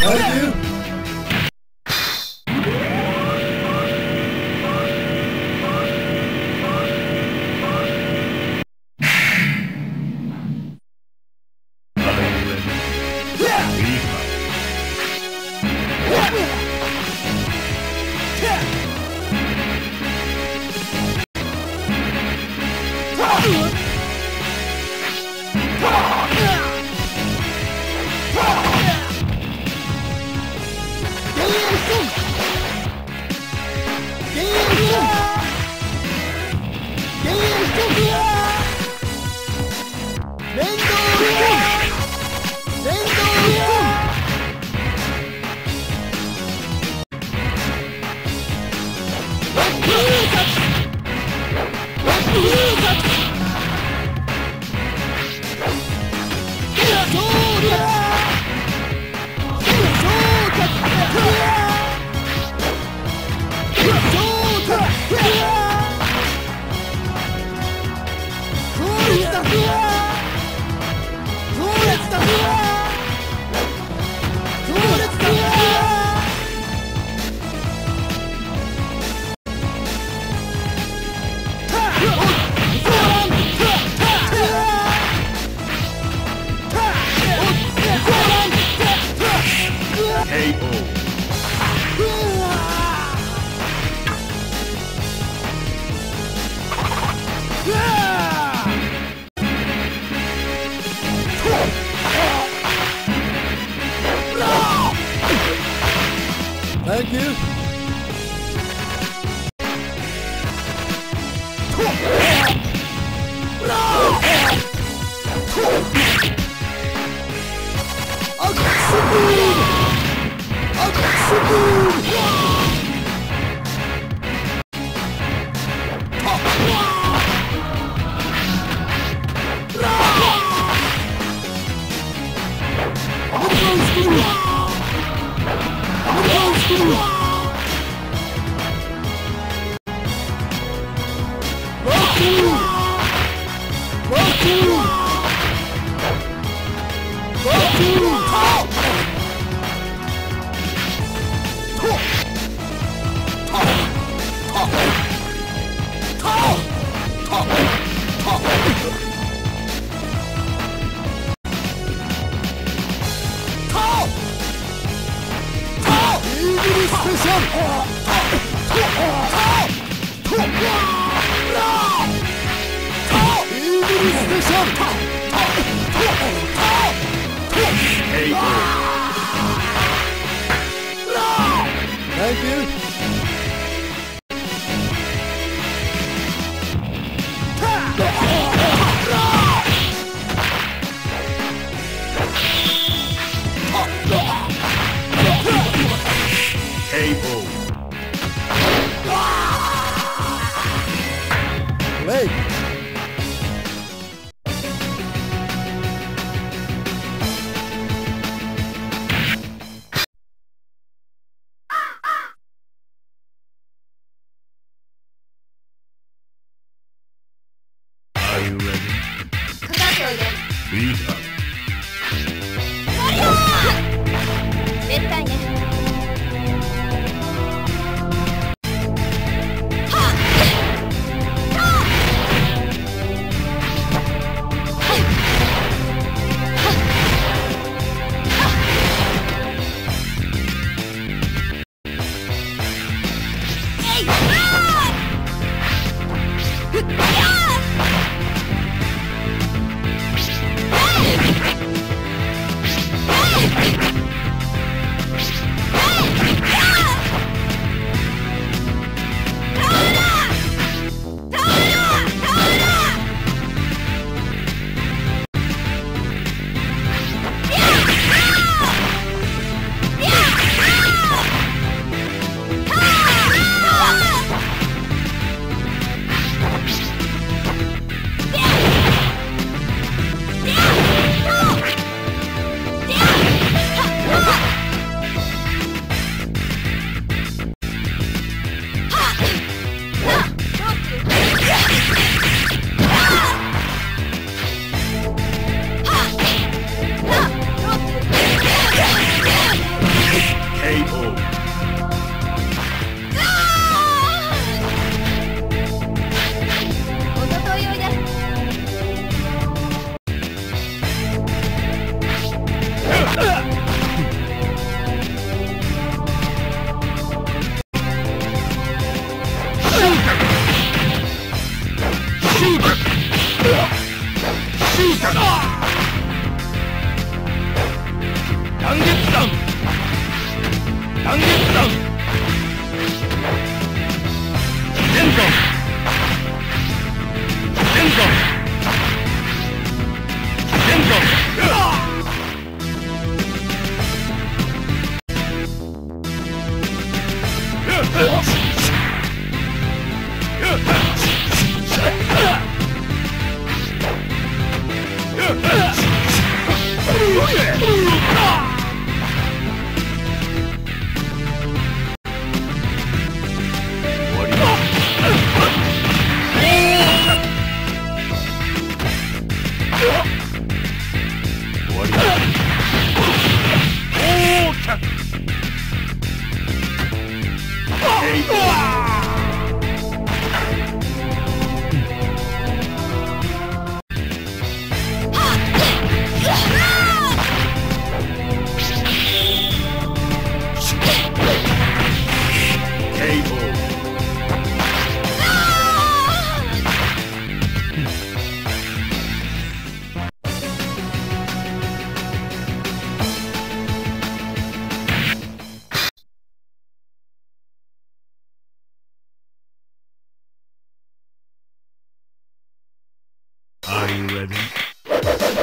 Thank you. Thank you. Ooh. you. Are you ready? Lead up. 還元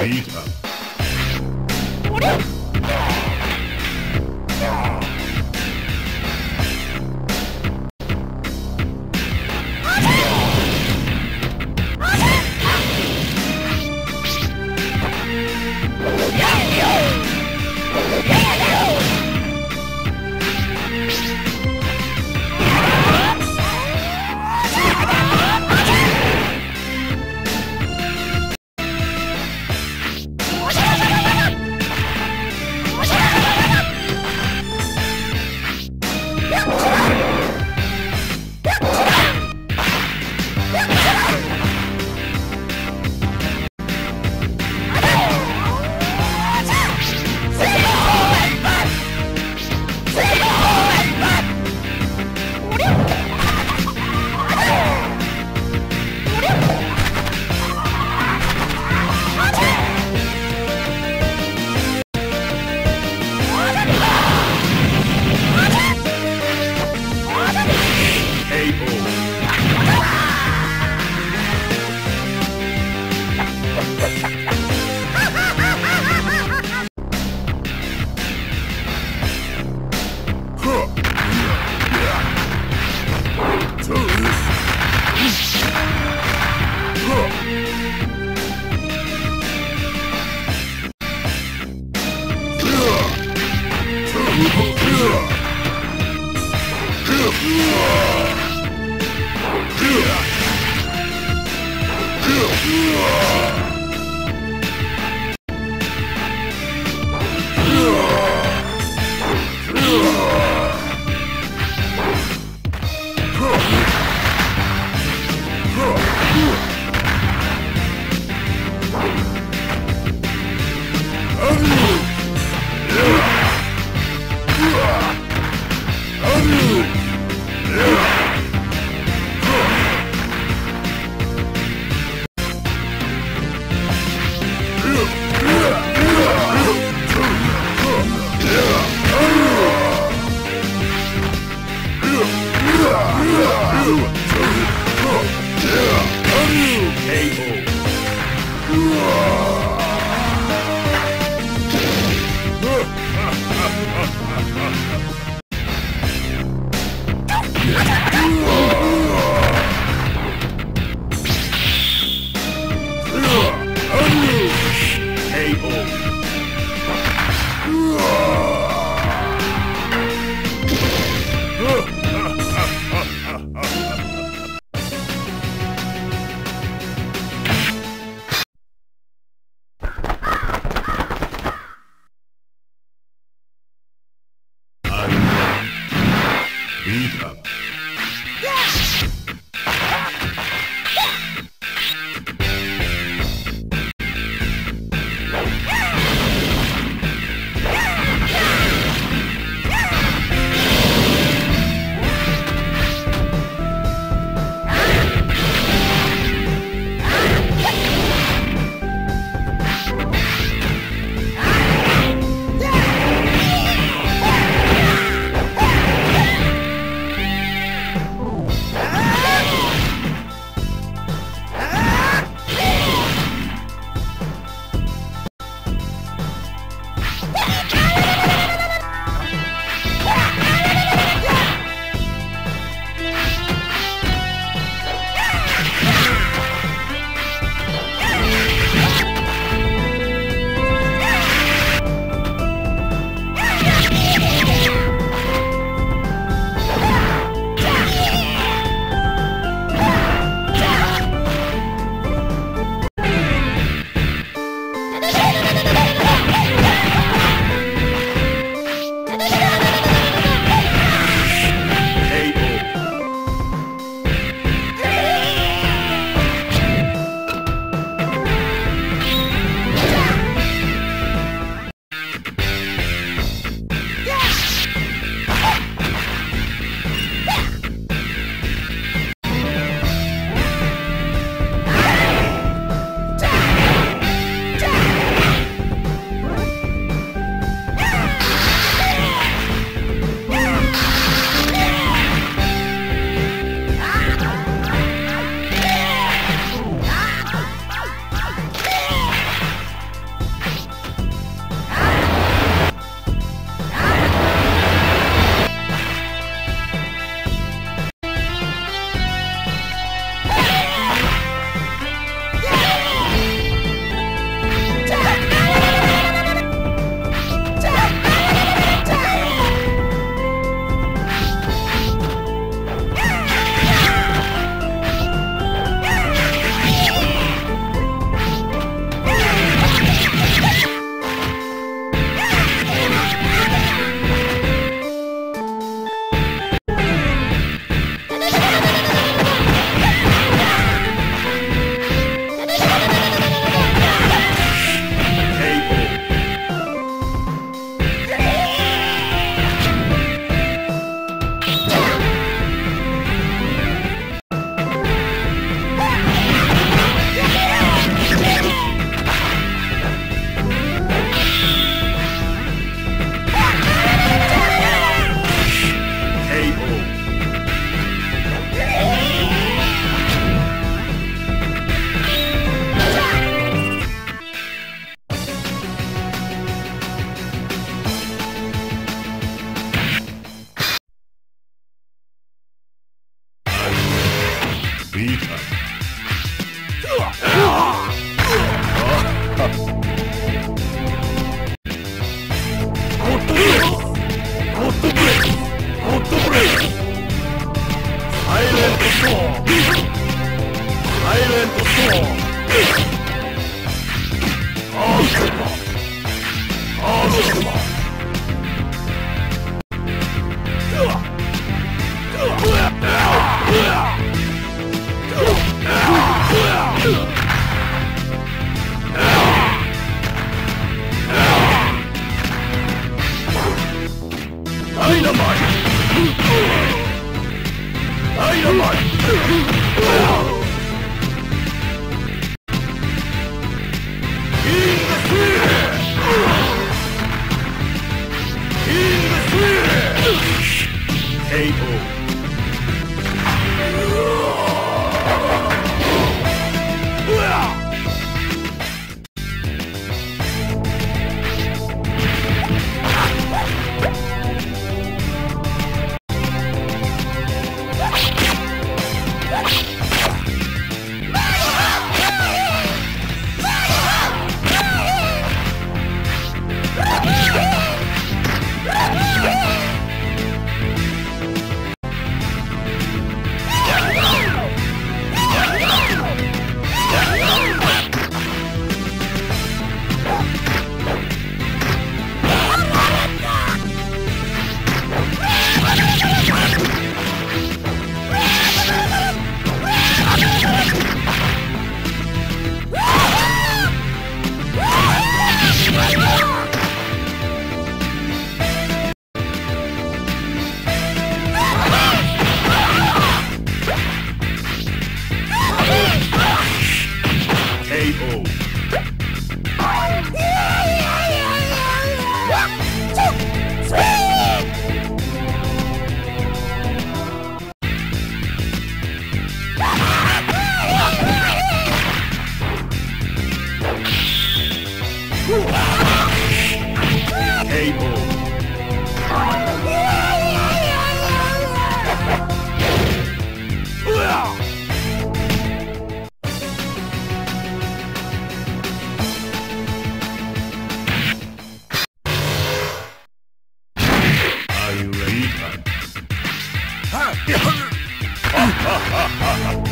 いいか。Ultima! Ultima! Sphere! Yeah.